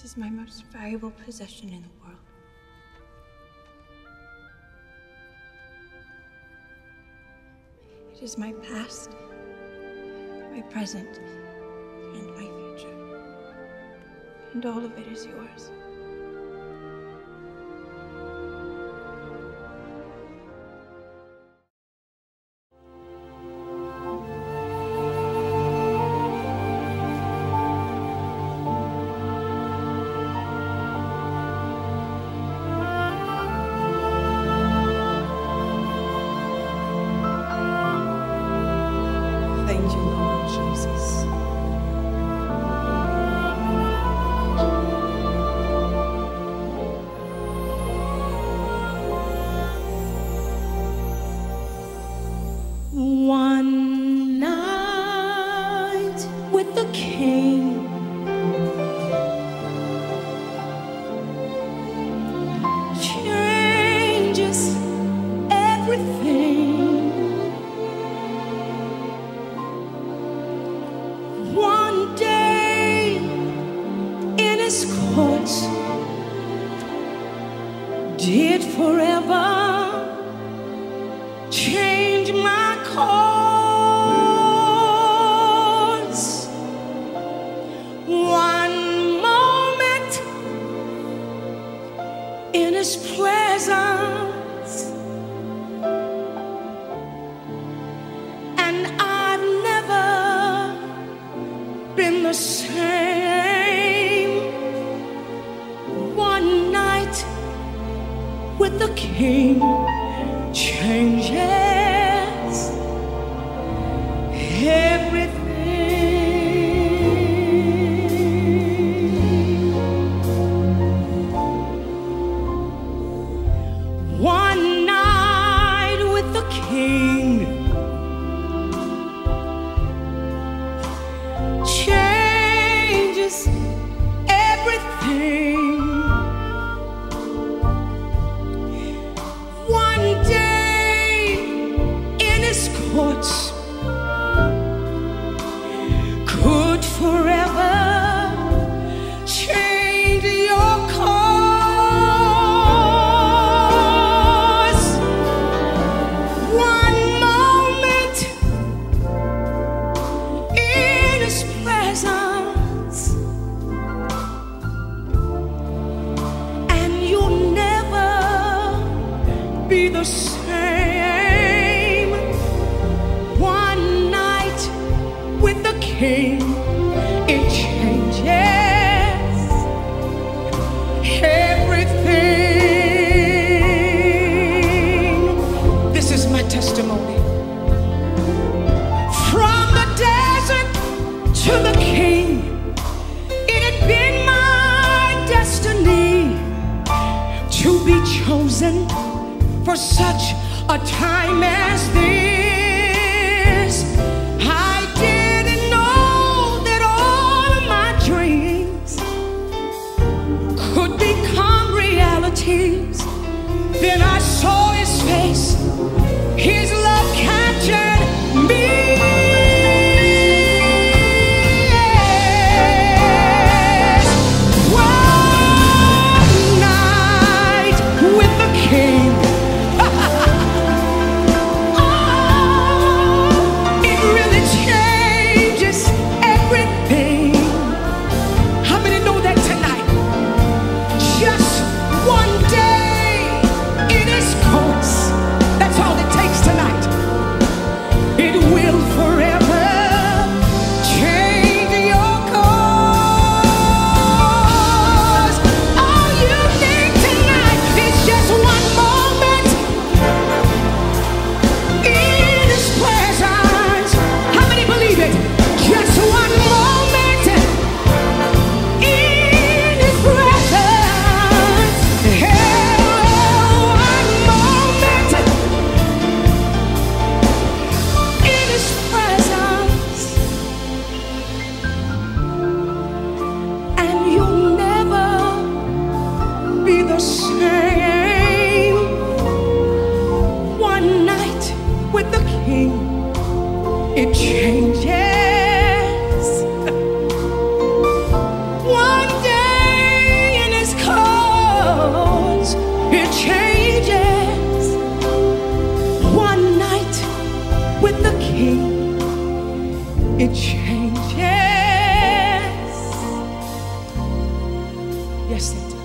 This is my most valuable possession in the world. It is my past, my present, and my future. And all of it is yours. King. In His presence, and I've never been the same. One night with the King changes King be the same. One night with the King, it changes everything. This is my testimony. From the desert to the King, it had been my destiny to be chosen for such a time as this. with the king, it changes. One day in his cause, it changes. One night with the king, it changes. Yes, it does.